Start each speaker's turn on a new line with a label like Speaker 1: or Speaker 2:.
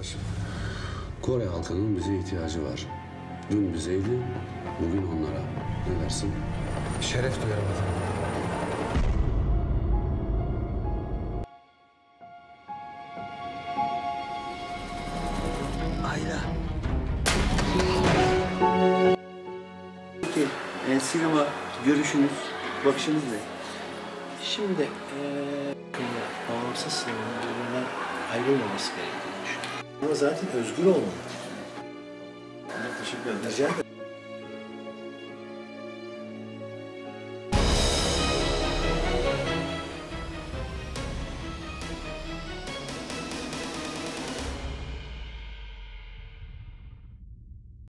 Speaker 1: başım.
Speaker 2: Kore halkının bize ihtiyacı var. Dün bizeydi, bugün onlara. Ne dersin?
Speaker 1: Şeref duyarım efendim.
Speaker 3: Ayla. Peki, e, sinema görüşünüz, bakışınız ne?
Speaker 4: Şimdi eee bağımsız sinemanın birbirinden ayrılmaması düşünüyorum. Ama zaten özgür olmalı.
Speaker 3: Teşekkür ederim.
Speaker 4: Rica ederim.